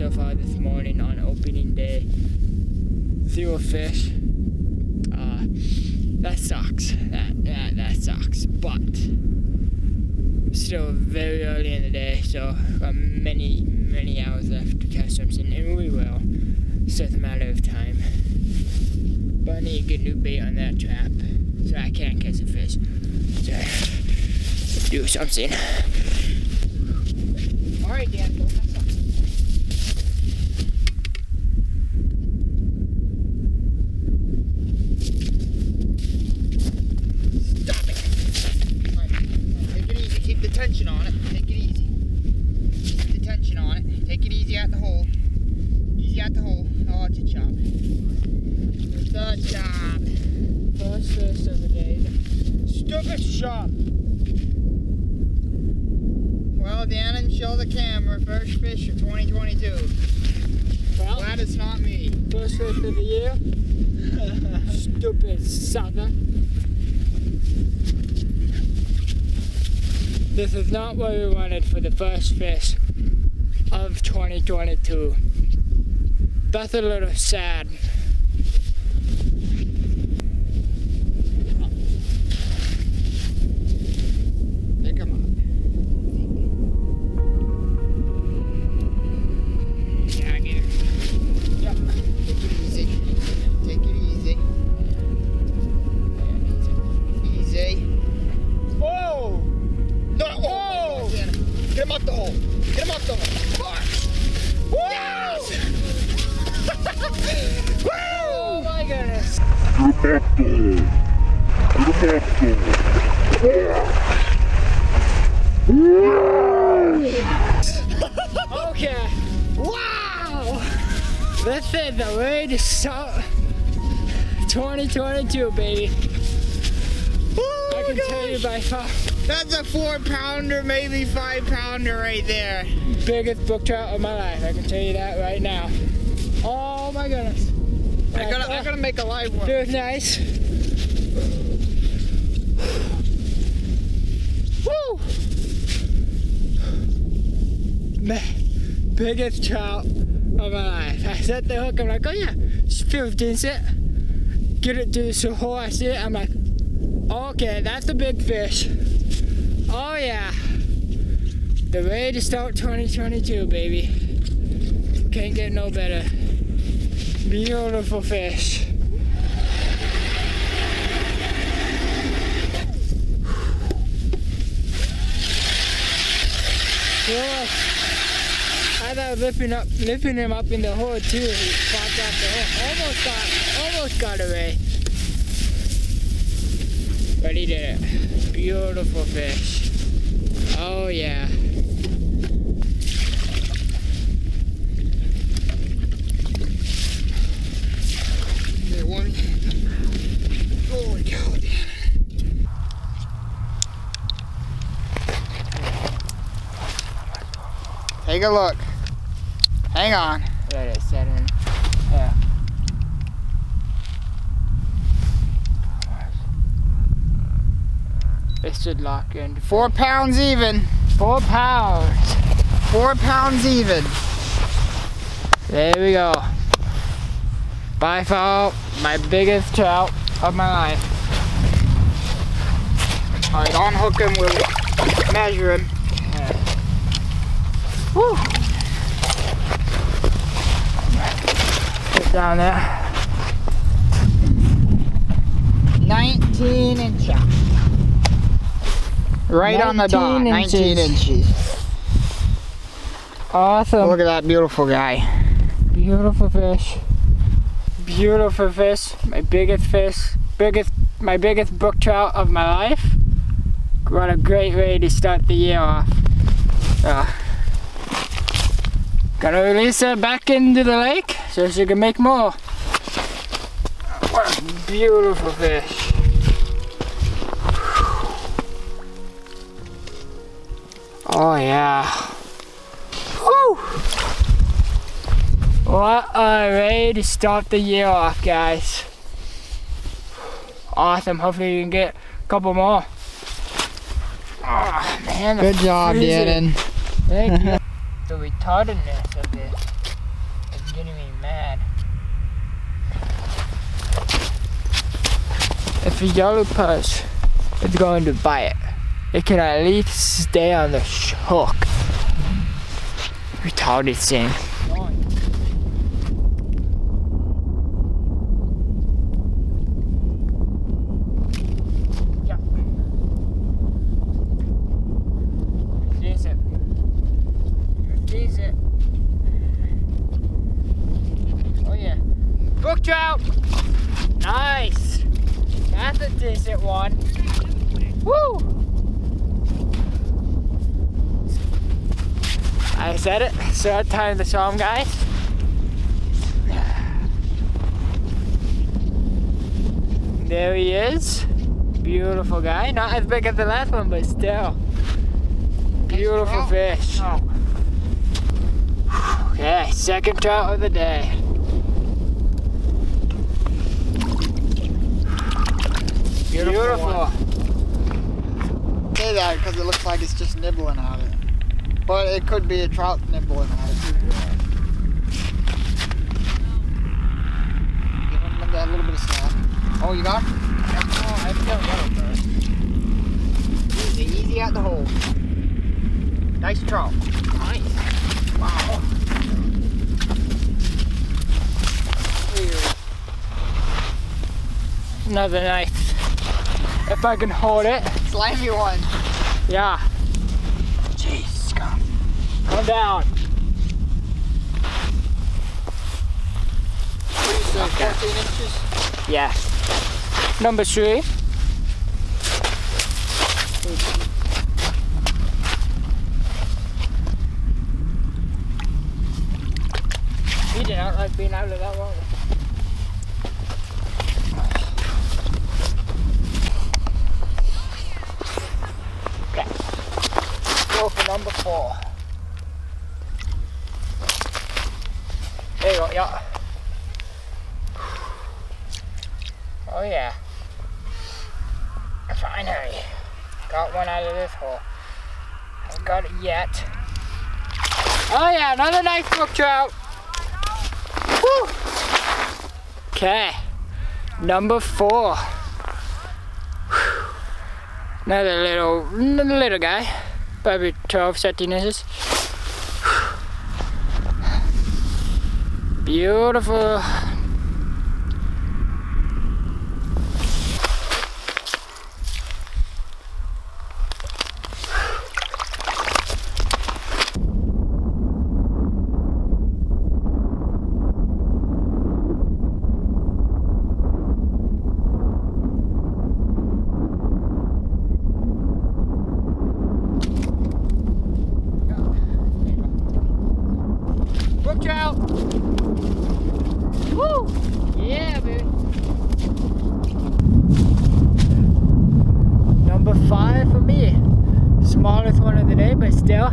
so far this morning on opening day. Zero fish. Uh, that sucks. That, that, that sucks. But still very early in the day, so got many, many hours left to catch something, and we will. It's just a matter of time. But I need to get new bait on that trap, so I can catch a fish. So, do something. Alright, Dan, go catch something. Stop it! Alright, take it easy, keep the tension on it. Take it easy. Keep the tension on it. Take it easy at the hole. Easy at the hole. Oh, it's a chop. It's a chop. First fish of the day. Stupid chop. Well, Dan, show the camera. First fish of 2022. Well, Glad it's not me. first fish of the year. Stupid sucker. This is not what we wanted for the first fish of 2022. That's a little sad. Goodness! Okay. Wow! This is the way to start 2022, baby. Oh I can tell you by far That's a four pounder, maybe five pounder right there. biggest brook trout of my life. I can tell you that right now. Oh my goodness. I gotta, I gotta make a live one. Nice. Woo! Man, biggest trout of my life. I set the hook, I'm like, oh yeah, this feels decent. Get it to the hole, I see it, I'm like, okay, that's a big fish. Oh yeah. The way to start 2022, baby. Can't get no better. Beautiful fish. Yeah. I thought lifting up, lifting him up in the hole too. He popped the hole. Almost got, almost got away. But he did it. Beautiful fish. Oh yeah. Get one. Holy cow. Take a look. Hang on. There it is, set in. Yeah. It should lock in. Four pounds even. Four pounds. Four pounds even. There we go. By far, my biggest trout of my life. All right, unhook him. We'll measure him. Woo! Put down there. 19 inches. Right on the dot. 19 19 inches. inches. Awesome. Look at that beautiful guy. Beautiful fish. Beautiful fish. My biggest fish. Biggest my biggest brook trout of my life. What a great way to start the year off. Uh, gonna release her back into the lake so she can make more. What a beautiful fish. Oh yeah. Whew. What a way to start the year off, guys. Awesome. Hopefully we can get a couple more. Oh, man. Good job. Danen. Thank you. the retardedness of this is getting me mad. A yellow perch is going to bite, it It can at least stay on the hook. Retarded thing. Brook trout. Nice. That's a decent one. Woo! I said it. So time to show them, guys. There he is. Beautiful guy. Not as big as the last one, but still. Beautiful fish. Okay, second trout of the day. Beautiful. Beautiful. Say that because it looks like it's just nibbling at it. But it could be a trout nibbling at it too. Give him that little bit of slack. Oh, you got him? Oh, I got yellow perch. Easy, easy at the hole. Nice trout. Nice. Wow. Another nice. If I can hold it. Slimy one. Yeah. Jeez, come. Come down. Do Okay. 14 inches? Yeah. Number three. He did not like being out of that water. Okay. Go for number four. There you go, yeah. Oh yeah. Finally. Got one out of this hole. Haven't got it yet. Oh yeah, another nice brook trout. Woo! Okay. Number four. Another little little guy. Probably 12, 13 inches. Beautiful. Brook trout. Woo! Yeah, baby. Number five for me. Smallest one of the day, but still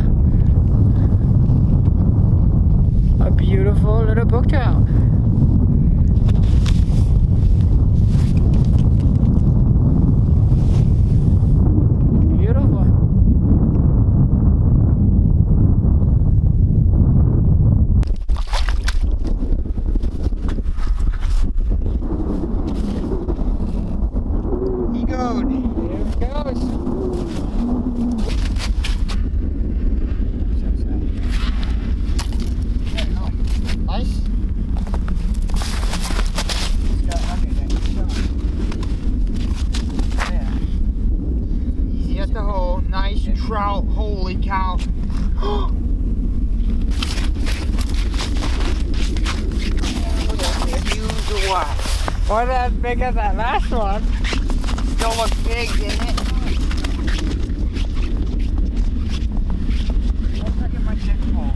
a beautiful little brook trout. Beautiful. He goes. Here it goes. Nice. Easy at the hole. Nice trout. Holy cow. Huge one. Wasn't as big as that last one. Still looks big, didn't it? Let's look at my six hole.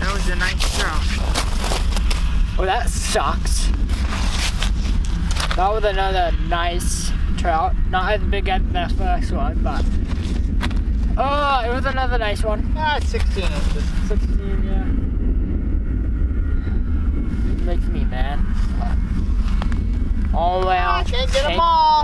That was a nice trout. Well, that sucks. That was another nice trout. Not as big as the first one, but. Oh, it was another nice one. Ah, it's 16 inches. 16, yeah. Makes me mad. Oh well. I can't get Can't- all.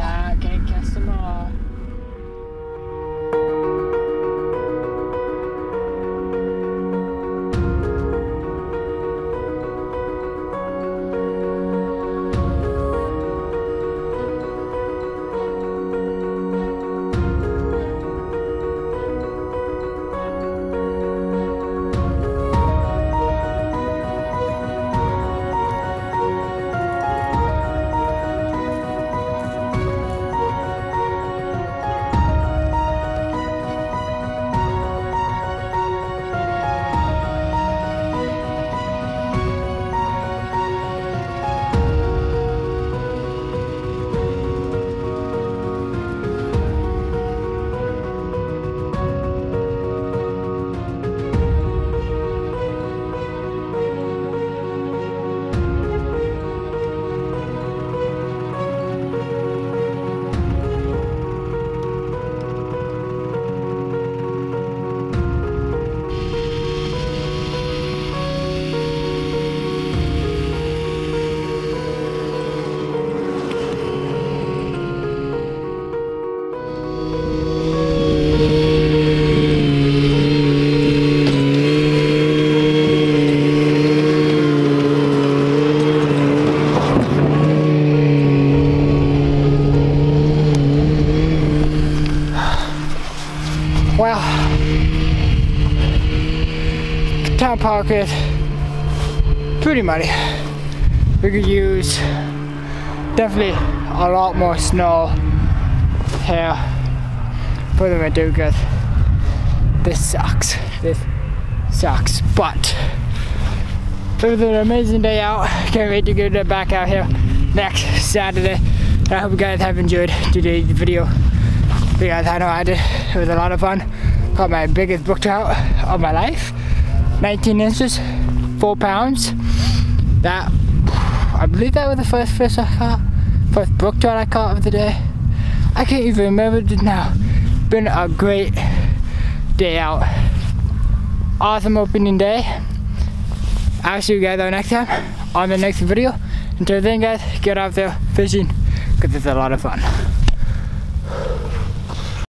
Pretty muddy. We could use definitely a lot more snow here for the because this sucks. This sucks. But it was an amazing day out. Can't wait to get back out here next Saturday. I hope you guys have enjoyed today's video because I know I did. It was a lot of fun. Caught my biggest brook trout of my life. 19 inches, 4 pounds. That, I believe that was the first fish I caught. First brook trout I caught of the day. I can't even remember it now. Been a great day out. Awesome opening day. I'll see you guys on next time on the next video. Until then guys, get out there fishing because it's a lot of fun.